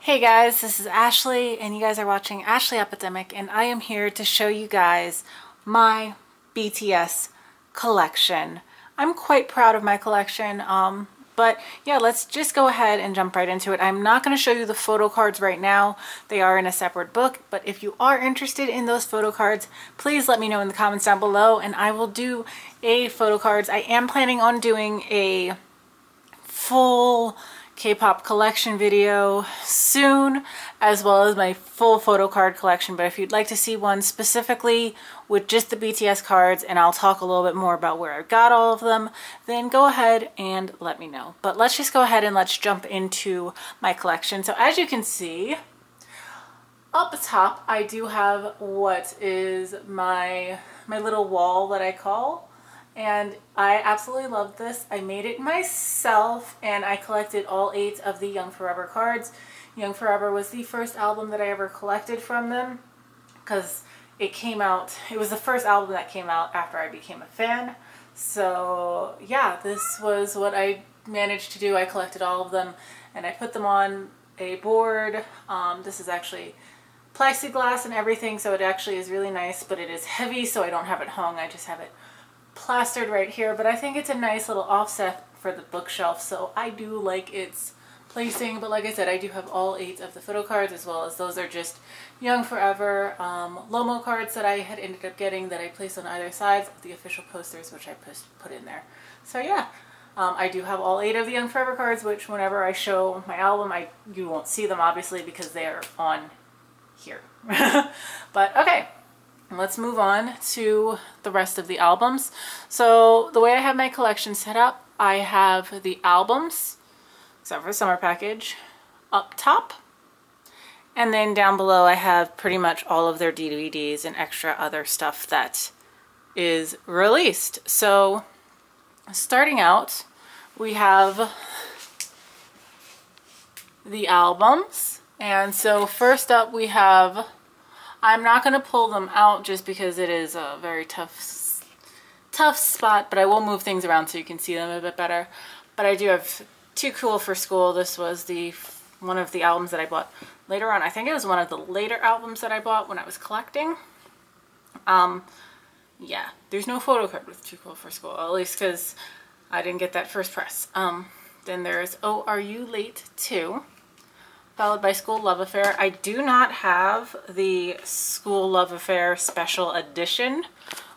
Hey guys, this is Ashley and you guys are watching Ashley Epidemic and I am here to show you guys my BTS collection. I'm quite proud of my collection, um, but yeah, let's just go ahead and jump right into it. I'm not going to show you the photo cards right now. They are in a separate book, but if you are interested in those photo cards, please let me know in the comments down below and I will do a photo cards. I am planning on doing a full K-pop collection video soon, as well as my full photo card collection. But if you'd like to see one specifically with just the BTS cards, and I'll talk a little bit more about where I got all of them, then go ahead and let me know. But let's just go ahead and let's jump into my collection. So as you can see, up the top, I do have what is my, my little wall that I call and I absolutely love this. I made it myself and I collected all eight of the Young Forever cards. Young Forever was the first album that I ever collected from them because it came out, it was the first album that came out after I became a fan. So yeah, this was what I managed to do. I collected all of them and I put them on a board. Um, this is actually plexiglass and everything so it actually is really nice but it is heavy so I don't have it hung. I just have it plastered right here, but I think it's a nice little offset for the bookshelf, so I do like its placing, but like I said, I do have all eight of the photo cards as well as those are just Young Forever um, Lomo cards that I had ended up getting that I placed on either sides of the official posters, which I put in there. So yeah, um, I do have all eight of the Young Forever cards, which whenever I show my album, I you won't see them obviously because they are on here. but okay, let's move on to the rest of the albums. So the way I have my collection set up, I have the albums, except for the summer package, up top. And then down below I have pretty much all of their DVDs and extra other stuff that is released. So starting out, we have the albums. And so first up we have I'm not going to pull them out just because it is a very tough, tough spot, but I will move things around so you can see them a bit better. But I do have Too Cool for School. This was the one of the albums that I bought later on. I think it was one of the later albums that I bought when I was collecting. Um, yeah, there's no photo card with Too Cool for School, at least because I didn't get that first press. Um, then there's Oh, Are You Late Too? Followed by School Love Affair. I do not have the School Love Affair special edition,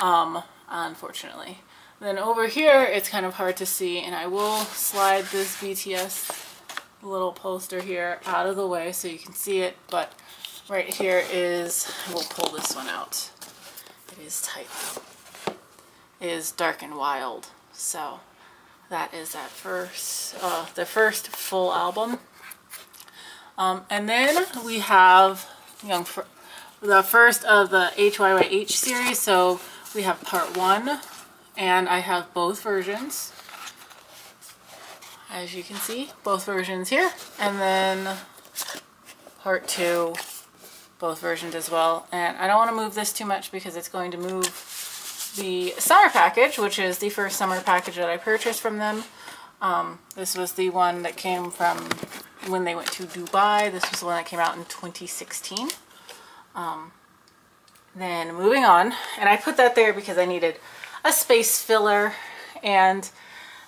um, unfortunately. Then over here, it's kind of hard to see, and I will slide this BTS little poster here out of the way so you can see it, but right here is, we'll pull this one out. It is tight It is Dark and Wild. So that is that first, uh, the first full album. Um, and then we have the first of the HYYH series. So we have part one, and I have both versions. As you can see, both versions here. And then part two, both versions as well. And I don't want to move this too much because it's going to move the summer package, which is the first summer package that I purchased from them. Um, this was the one that came from when they went to Dubai. This was the one that came out in 2016. Um, then moving on, and I put that there because I needed a space filler and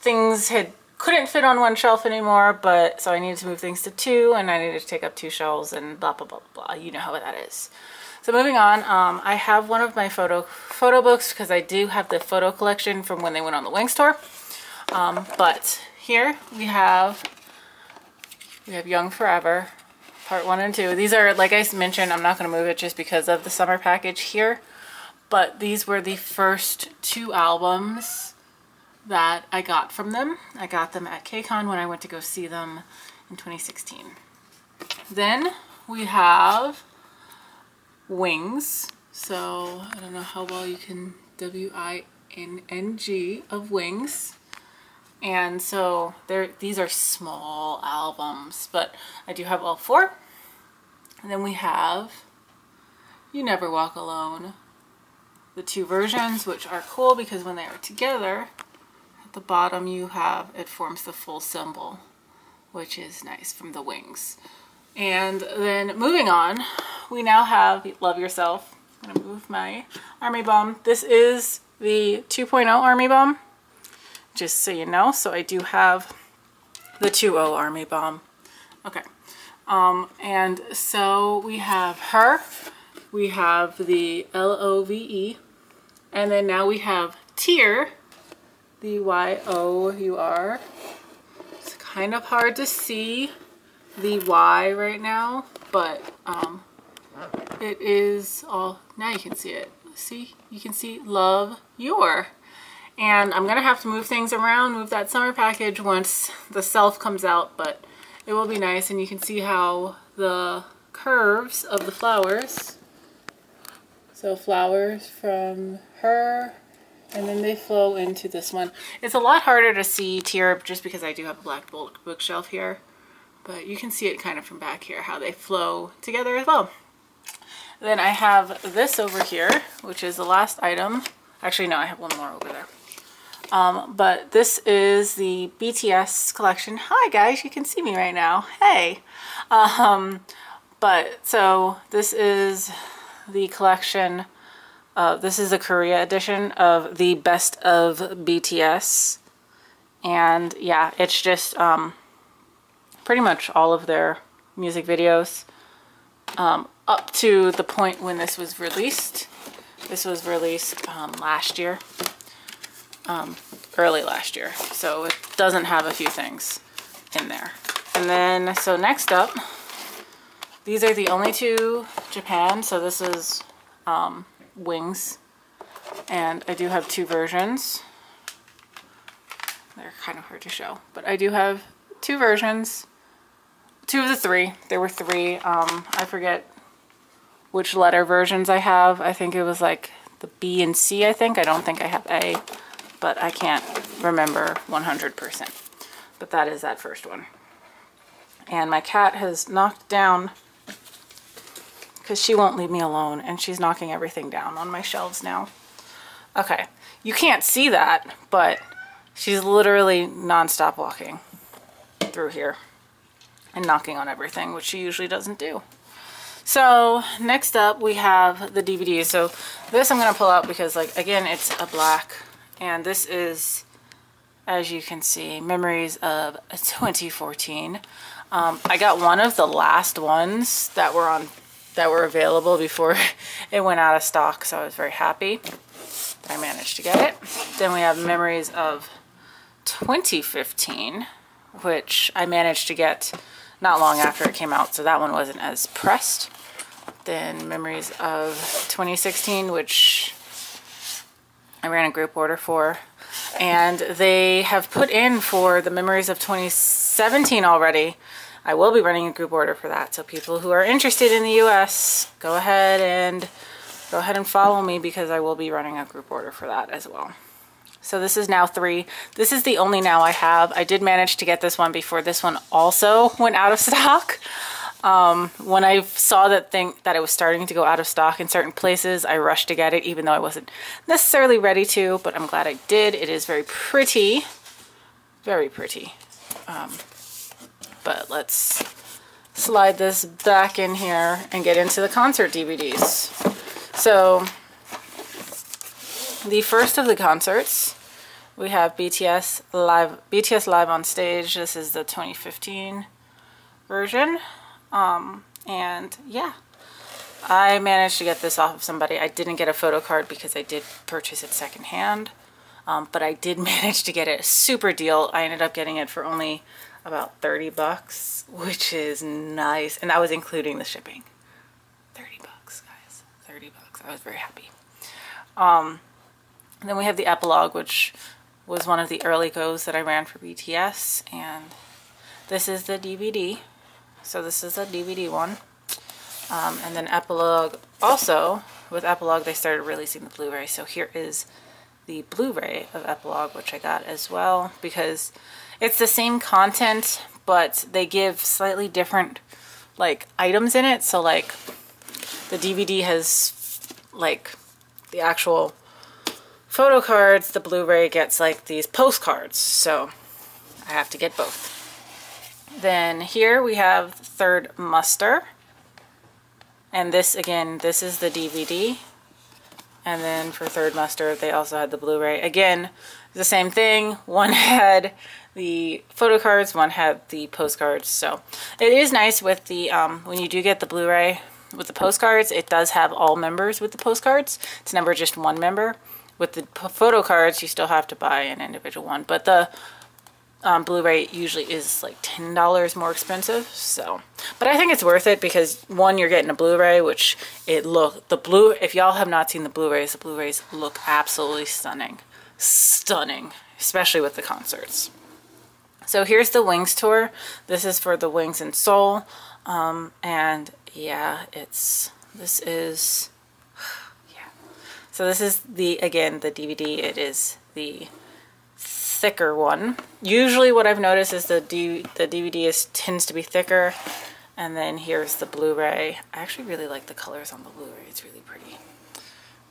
things had couldn't fit on one shelf anymore, but so I needed to move things to two and I needed to take up two shelves and blah, blah, blah, blah. You know how that is. So moving on, um, I have one of my photo photo books because I do have the photo collection from when they went on the Wings tour. Um, but here we have we have Young Forever, part one and two. These are, like I mentioned, I'm not going to move it just because of the summer package here. But these were the first two albums that I got from them. I got them at KCON when I went to go see them in 2016. Then we have Wings. So I don't know how well you can W-I-N-N-G of Wings. And so there these are small albums, but I do have all four. And then we have You Never Walk Alone, the two versions, which are cool because when they are together, at the bottom you have, it forms the full symbol, which is nice from the wings. And then moving on, we now have Love Yourself. I'm gonna move my Army Bomb. This is the 2.0 Army Bomb, just so you know. So I do have the 2-0 Army Bomb. Okay. Um, and so we have her, we have the L-O-V-E, and then now we have Tear, the Y-O-U-R. It's kind of hard to see the Y right now, but um, it is all, now you can see it. See, you can see love your. And I'm gonna have to move things around, move that summer package once the self comes out, but it will be nice and you can see how the curves of the flowers, so flowers from her and then they flow into this one. It's a lot harder to see tear just because I do have a black bookshelf here but you can see it kind of from back here how they flow together as well. Then I have this over here, which is the last item. Actually, no, I have one more over there. Um, but this is the BTS collection. Hi guys, you can see me right now. Hey. Um, but so this is the collection. Uh, this is the Korea edition of the Best of BTS. And yeah, it's just um, pretty much all of their music videos um, up to the point when this was released. This was released um, last year, um, early last year, so it doesn't have a few things in there. And then, so next up, these are the only two Japan, so this is um, Wings, and I do have two versions. They're kind of hard to show, but I do have two versions two of the three. There were three. Um, I forget which letter versions I have. I think it was like the B and C, I think. I don't think I have A, but I can't remember 100%. But that is that first one. And my cat has knocked down, because she won't leave me alone, and she's knocking everything down on my shelves now. Okay, you can't see that, but she's literally nonstop walking through here and knocking on everything, which she usually doesn't do. So next up we have the DVD. So this I'm going to pull out because like again it's a black and this is as you can see memories of 2014. Um, I got one of the last ones that were on that were available before it went out of stock so I was very happy that I managed to get it. Then we have memories of 2015 which I managed to get not long after it came out, so that one wasn't as pressed. Then Memories of 2016, which I ran a group order for. And they have put in for the Memories of 2017 already. I will be running a group order for that. So people who are interested in the US, go ahead and go ahead and follow me because I will be running a group order for that as well. So this is now three. This is the only now I have. I did manage to get this one before this one also went out of stock. Um, when I saw that thing that it was starting to go out of stock in certain places, I rushed to get it even though I wasn't necessarily ready to, but I'm glad I did. It is very pretty, very pretty. Um, but let's slide this back in here and get into the concert DVDs. So the first of the concerts, we have BTS live, BTS live on stage. This is the 2015 version. Um, and yeah, I managed to get this off of somebody. I didn't get a photo card because I did purchase it secondhand. Um, but I did manage to get it a super deal. I ended up getting it for only about 30 bucks, which is nice. And that was including the shipping. 30 bucks, guys. 30 bucks. I was very happy. Um, then we have the epilogue, which was one of the early goes that I ran for BTS. And this is the DVD. So this is a DVD one. Um, and then epilogue also, with epilogue they started releasing the Blu-ray. So here is the Blu-ray of epilogue, which I got as well. Because it's the same content, but they give slightly different like items in it. So like the DVD has like the actual photo cards, the Blu-ray gets like these postcards. So I have to get both. Then here we have Third Muster. And this, again, this is the DVD. And then for Third Muster, they also had the Blu-ray. Again, the same thing. One had the photo cards, one had the postcards. So it is nice with the, um, when you do get the Blu-ray with the postcards, it does have all members with the postcards. It's never just one member. With the photo cards, you still have to buy an individual one. But the um, Blu-ray usually is like $10 more expensive. So, but I think it's worth it because one, you're getting a Blu-ray, which it look, the blue, if y'all have not seen the Blu-rays, the Blu-rays look absolutely stunning. Stunning, especially with the concerts. So here's the Wings tour. This is for the Wings and Seoul. Um, and yeah, it's, this is, yeah. So this is the, again, the DVD. It is the thicker one. Usually what I've noticed is the, D the DVD is, tends to be thicker. And then here's the Blu-ray. I actually really like the colors on the Blu-ray. It's really pretty.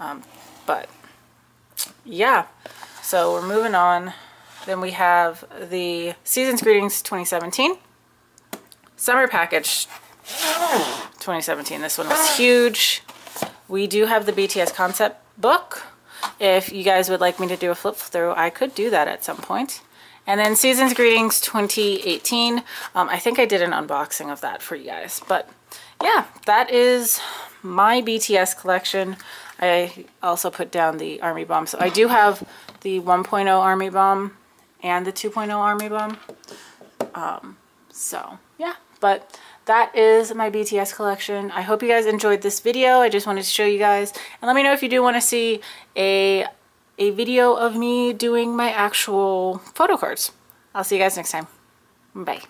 Um, but yeah, so we're moving on. Then we have the Season's Greetings 2017. Summer Package 2017. This one was huge. We do have the BTS concept book. If you guys would like me to do a flip through, I could do that at some point. And then Season's Greetings 2018. Um, I think I did an unboxing of that for you guys. But yeah, that is my BTS collection. I also put down the Army Bomb. So I do have the 1.0 Army Bomb and the 2.0 Army Bomb. Um, so yeah, but that is my BTS collection. I hope you guys enjoyed this video. I just wanted to show you guys. And let me know if you do want to see a, a video of me doing my actual photo cards. I'll see you guys next time. Bye.